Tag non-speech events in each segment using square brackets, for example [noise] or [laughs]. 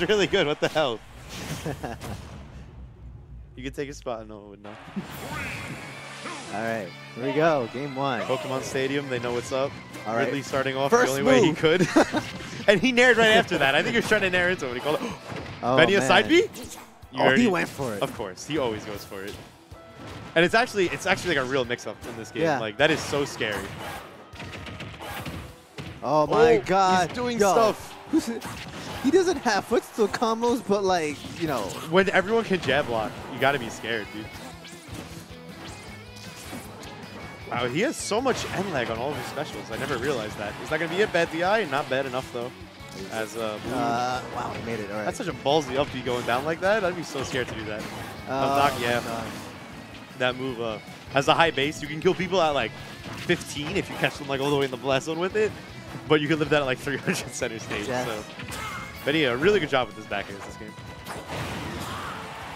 He's really good. What the hell? [laughs] you could take a spot. No, it would not. All right, here we go. Game one. Pokemon Stadium, they know what's up. All right. Ridley starting off First the only way he could. [laughs] and he naired right after that. I think he was trying to nair into him. He called it. Oh, Benny a side B? You Oh, he went for it. Of course, he always goes for it. And it's actually it's actually like a real mix-up in this game. Yeah. Like that is so scary. Oh my Oh, god. he's doing Yo, stuff. [laughs] he doesn't have footstool combos, but like, you know. When everyone can jab block, you got to be scared, dude. Wow, he has so much end lag on all of his specials. I never realized that. Is that going to be it? Bad DI? Not bad enough, though. As uh, Blue. Uh, wow, he made it. All right. That's such a ballsy up B going down like that. I'd be so scared to do that. Doc, yeah. God. That move uh, has a high base. You can kill people at like 15 if you catch them like all the way in the blast zone with it. But you can live that at like 300 center stage. Yes. So, but yeah, really good job with this back against this game.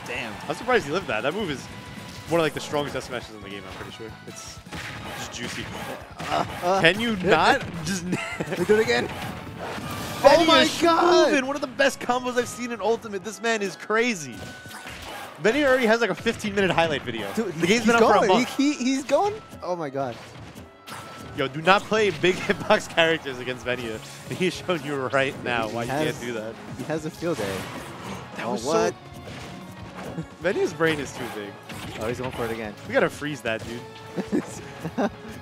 Damn. I'm surprised he lived that. That move is one of like the strongest smashes in the game. I'm pretty sure. It's just juicy. Uh, uh, Can you not [laughs] just? do it again. [laughs] Benny oh my god. moving. One of the best combos I've seen in Ultimate. This man is crazy. Benny already has like a 15 minute highlight video. Dude, the game's he's been out going. for a month. He, he, he's going. Oh my god. Yo, do not play big [laughs] hitbox characters against Venia. [laughs] He's shown you right now He why you has- can't do that. He has a field day. That oh, was what? so. [laughs] Venia's brain is too big. Oh, he's going for it again. We gotta freeze that, dude.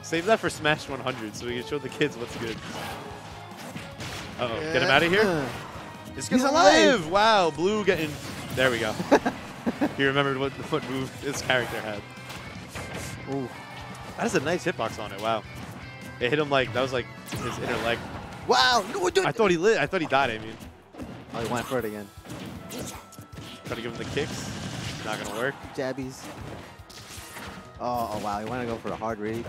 Save that for Smash 100 so we can show the kids what's good. Uh oh, get him out of here. It's He's gonna alive. Wow, Blue getting. There we go. he remembered what what move his character had. Ooh. That is a nice hitbox on it. Wow. It [laughs] hit him like that was like his inner leg. Wow. No, dude. I thought he lit. I thought he died. I mean, Oh, he went for it again. try to give him the kicks. Not gonna work. Jabbies. Oh, oh wow. He wanted to go for a hard read.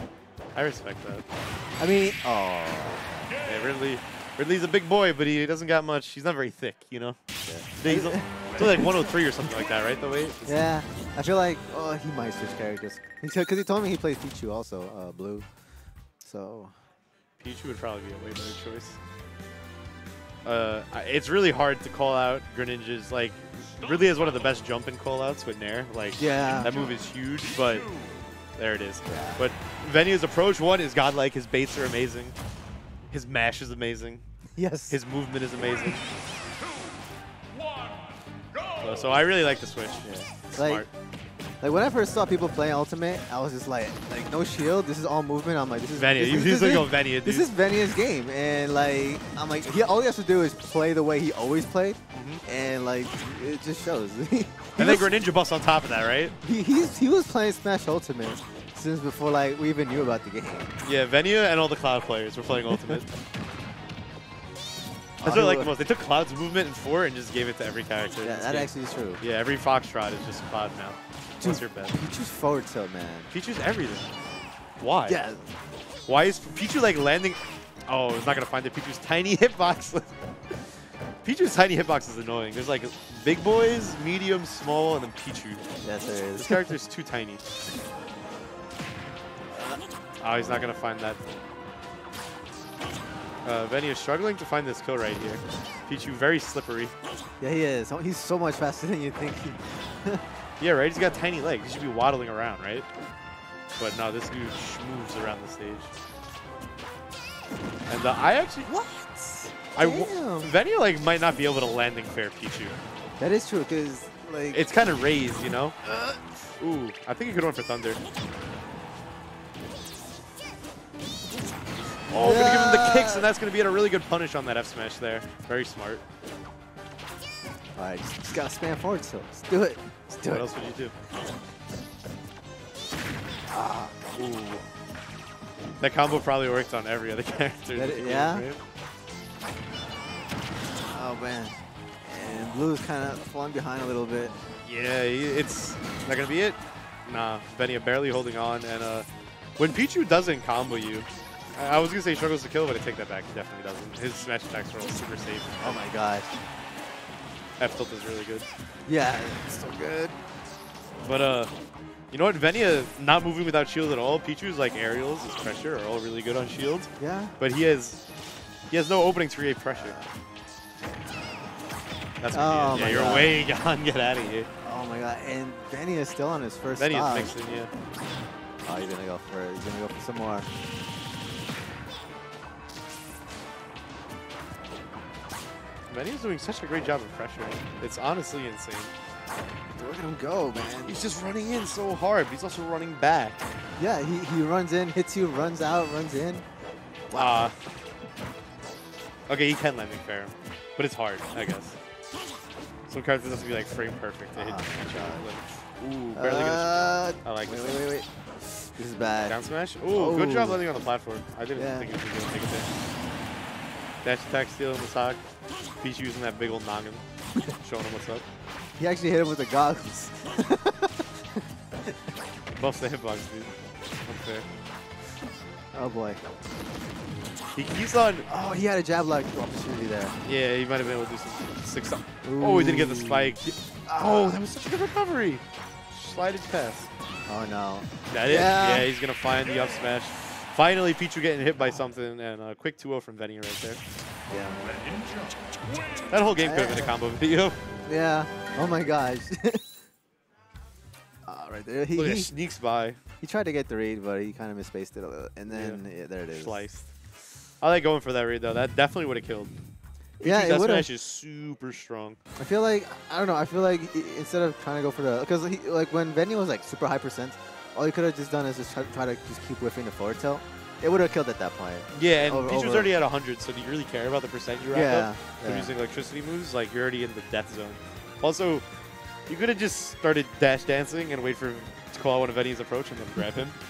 I respect that. I mean, oh. Yeah, Ridley. Ridley's a big boy, but he doesn't got much. He's not very thick, you know. He's only he's only like 103 or something like that, right? The weight. Yeah. I feel like, oh, he might switch characters. Because he told me he plays Pichu also, uh, blue. So, Pichu would probably be a way better choice. Uh, it's really hard to call out Greninja's like. really is one of the best jumping callouts with Nair. Like Yeah. that move is huge, but there it is. Yeah. But Venia's approach one is godlike. His baits are amazing. His mash is amazing. yes. His movement is amazing. So, so I really like the switch. Yeah. Smart. Like, when I first saw people playing Ultimate, I was just like, like no shield. This is all movement. I'm like, this is Venia. This, You this like Venia, dude. This is Venia's game, and like I'm like, he all he has to do is play the way he always played, mm-hmm. and like it just shows. [laughs] and then Greninja buffs on top of that, right? he, he's, he was playing Smash Ultimate since before like we even knew about the game. Yeah, Venia and all the Cloud players were playing Ultimate. [laughs] That's what I like the most. They took Cloud's movement in four and just gave it to every character. Yeah, that actually is true. Yeah, every Foxtrot is just Cloud now. Bet? Pichu's forward tilt, man. Pichu's everything. Why? Yeah, Why is Pichu like landing? Oh, it's not gonna find it. Pichu's tiny [laughs] hitbox. Pichu's tiny hitbox is annoying. There's like big boys, medium, small, and then Pichu. yes there This is. character's too tiny. Oh, [laughs] he's not gonna find that. Uh, is struggling to find this kill right here. Pichu very slippery. yeah, he is. He's so much faster than you think. Yeah, right? He's got tiny legs. He should be waddling around, right? But no, this dude moves around the stage. And uh, I actually... what? I. Venia like might not be able to landing fair Pichu. That is true, because like It's kind of raised, you know? Ooh, I think he could run for Thunder. Oh, I'm gonna give him the kicks, and that's gonna be a really good punish on that F smash there. Very smart. All right, just, just gotta spam forward tilt. Let's do it. Let's do What it. else would you do? Ah, Ooh. That combo probably worked on every other [laughs] character. It- [laughs] yeah? oh man. And blue is kind of falling behind a little bit. Yeah, he- it's not gonna be it. Nah, Venia barely holding on, and uh, when Pichu doesn't combo you, I I was gonna say he struggles to kill, but I take that back. He definitely doesn't. His smash attacks are all super safe. Oh my gosh. F tilt is really good. Yeah, it's so good. But uh, you know what? Venia not moving without shield at all. Pichu's like aerials, his pressure are all really good on shields, Yeah. but he has he has no opening to create pressure. That's Oh what he is. my Yeah, you're God. way [laughs] gone. Get out of here. Oh my god, and Benny is still on his first Then he's stock. mixing, yeah. Oh, he's gonna go for it. He's gonna go for some more. Benny's doing such a great job of pressuring. It's honestly insane. Look at him go, man. He's just running in so hard, but he's also running back. Yeah, he, he runs in, hits you, runs out, runs in. Uh, okay, he can landing fair, but it's hard, I guess. Some characters have to be like frame perfect to hit Ah, each shot. Like, ooh, barely gonna. Uh, I like wait, this. wait, wait, wait. This is bad. Down smash. Ooh, good job Oh. landing on the platform. I didn't Yeah. think he was gonna take a there. Dash attack the sock. Pichu using that big old noggin, [laughs] showing him what's up. He actually hit him with the goggles. [laughs] Buffs the hitbox, dude. Unfair. oh boy. He keeps on. Oh, he had a jab lock opportunity there. Yeah, he might have been able to do some six. Oh, he didn't get the spike. Oh, that was such a good recovery. Slide his pass. Oh no. That is. Yeah. Yeah, he's gonna find the up smash. Finally, Pichu getting hit by something, and a quick 2-0 from Venny right there. Yeah. That whole game could have been a combo video. Yeah. Oh my gosh. [laughs] Ah, right there. He, Look, he, sneaks by. he tried to get the read, but he kind of misspaced it a little. And then yeah, there it is. Sliced. I like going for that read though. That definitely would have killed. Yeah, it would smash have. is super strong. I feel like I don't know. I feel like instead of trying to go for the because like when Venny was like super high percent, all he could have just done is just try, try to just keep whiffing the forward tilt. It would have killed at that point. Yeah, and Over- Pichu's over- already at 100, so do you really care about the percent you rack Yeah. up yeah. using electricity moves? Like, you're already in the death zone. Also, you could have just started dash dancing and wait for to call out one of Venny's approach and then grab him. [laughs]